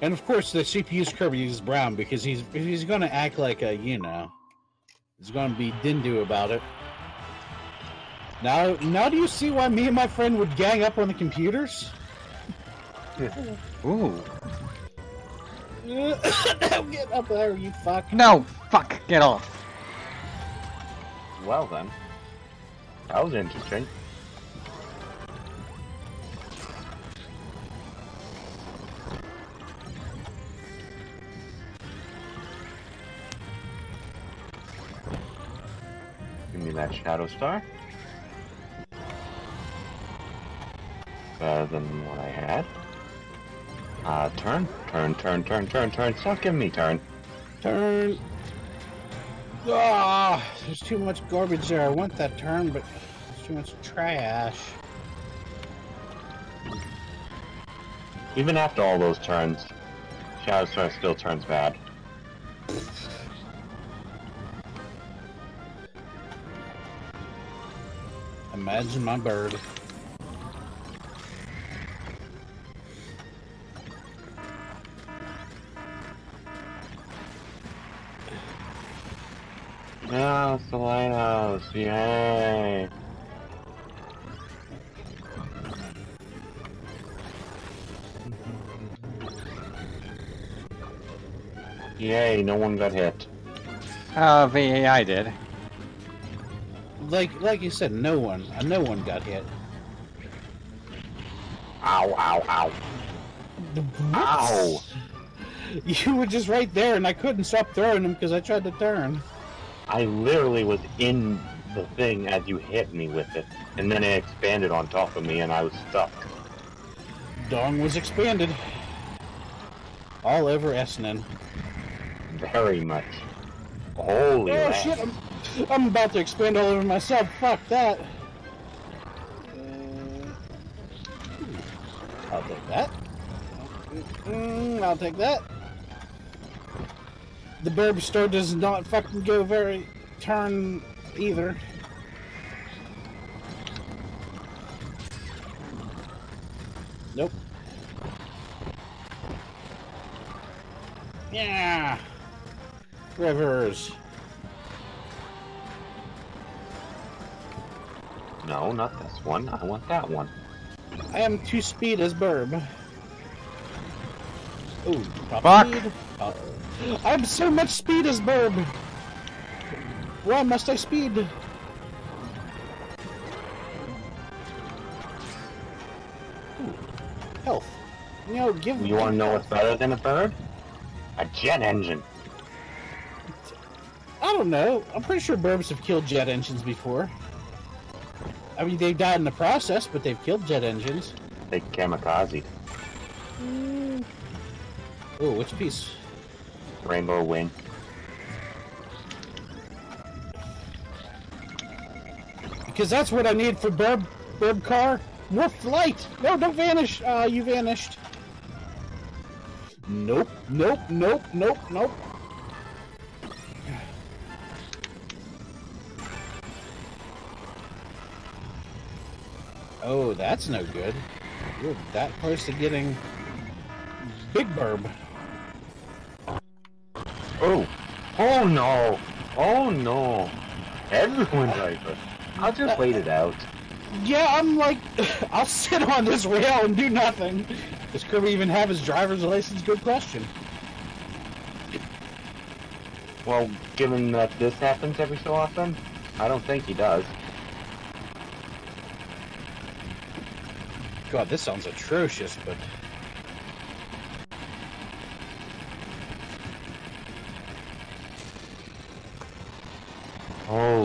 and of course, the CPU's Kirby is brown because he's he's going to act like a you know, he's going to be dindu about it. Now, now do you see why me and my friend would gang up on the computers? Ooh. Get up there, you fuck. No! Fuck! Get off! Well then. That was interesting. Give me that Shadow Star. Better than what I had. Uh, turn, turn, turn, turn, turn, turn. Stop giving me turn. Turn. Ah, there's too much garbage there. I want that turn, but there's too much trash. Even after all those turns, Shadow Star still turns bad. Imagine my bird. No, it's the lighthouse. Yay. Yay, no one got hit. Uh, VAI did. Like, like you said, no one, uh, no one got hit. Ow, ow, ow. Ow! You were just right there, and I couldn't stop throwing them because I tried to turn. I literally was in the thing as you hit me with it, and then it expanded on top of me and I was stuck. Dong was expanded. All over Essendon. Very much. Holy Oh shit! I'm, I'm about to expand all over myself. Fuck that. Uh, I'll take that. Mm, I'll take that. The burb store does not fucking go very turn either. Nope. Yeah. Rivers. No, not this one. I want that one. I am two speed as Burb. Ooh, top Fuck. speed. Uh, I have so much speed as Burb. Why must I speed? Ooh, health. You know, give You want to know what's better than a bird? A jet engine. I don't know. I'm pretty sure Burbs have killed jet engines before. I mean, they've died in the process, but they've killed jet engines. They kamikaze. Oh, which piece? Rainbow wing. Because that's what I need for Burb, Burb car. More flight! No, don't vanish! Ah, you vanished. Nope, nope, nope, nope, nope. Oh, that's no good. You're that close to getting Big Burb. Oh! Oh no! Oh no! Everyone's this. I'll just wait it out. Yeah, I'm like, I'll sit on this rail and do nothing. Does Kirby even have his driver's license? Good question. Well, given that this happens every so often, I don't think he does. God, this sounds atrocious, but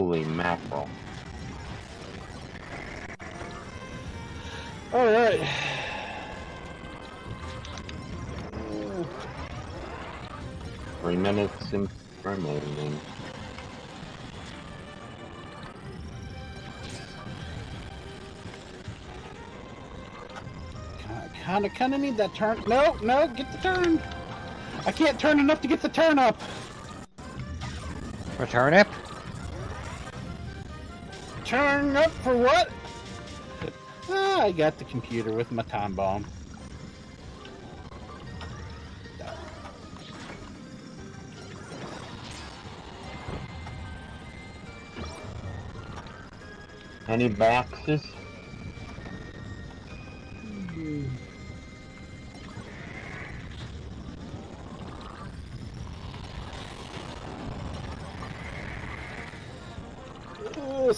Holy mackerel. all right. Three minutes in remaining. Kind of, kind of need that turn. No, no, get the turn. I can't turn enough to get the turn up. For turnip? Turn up for what? Ah, I got the computer with my time bomb. Any boxes?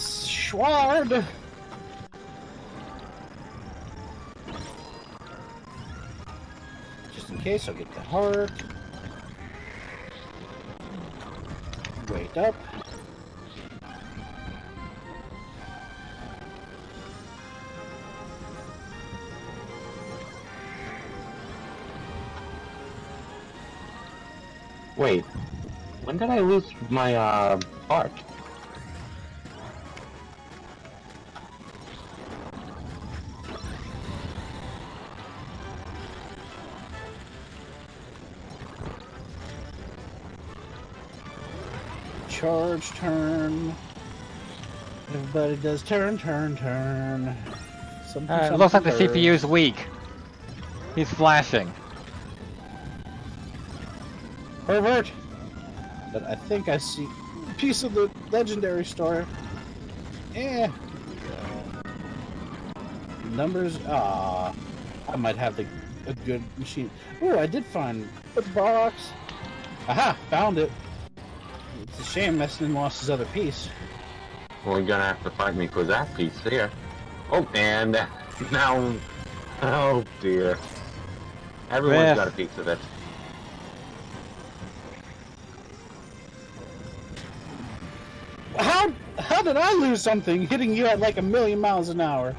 Schward! Just in case, I'll get the heart. Wake up. Wait, when did I lose my uh heart? Charge turn. Everybody does turn, turn, turn. Something, Uh, it looks like the CPU is weak. He's flashing. Pervert! But I think I see a piece of the legendary store. Yeah. Numbers. Ah, I might have the a good machine. Oh, I did find the box. Aha! Found it. It's a shame Messin lost his other piece. Well, you're gonna have to fight me for that piece here. Oh, and now, oh dear. Everyone's Riff. got a piece of it. How how did I lose something hitting you at like a million miles an hour?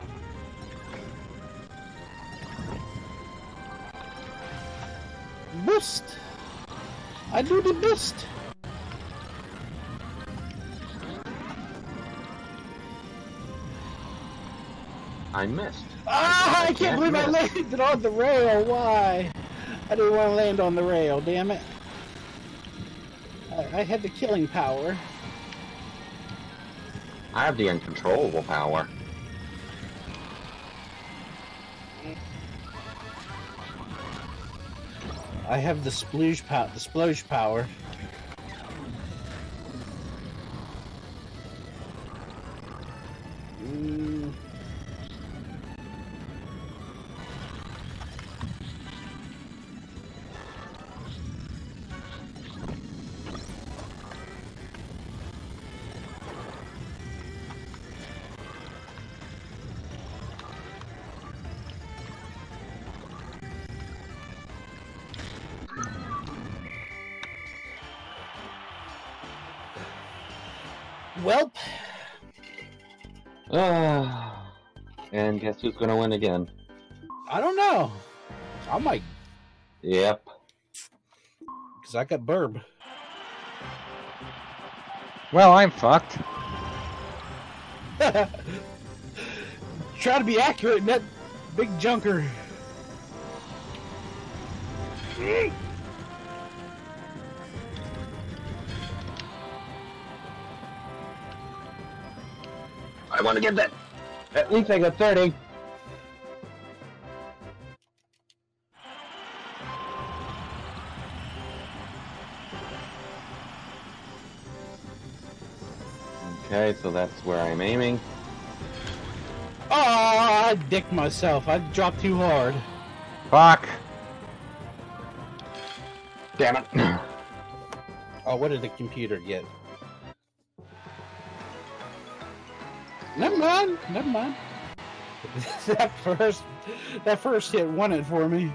Boost. I do the boost. I missed. Ah, I can't can't believe I landed on the rail. Why? I didn't want to land on the rail. Damn it. I, I had the killing power. I have the uncontrollable power. I have the splooge power. The splooge power. Welp. Ah, and guess who's gonna win again? I don't know. I might, Yep. because I got burb. Well, I'm fucked. Try to be accurate in that big junker. I want to get that. At least I got 30. Okay, so that's where I'm aiming. Ah, oh, I dicked myself. I dropped too hard. Fuck. Damn it. Oh, what did the computer get? Never mind. Never mind. that first, that first hit won it for me.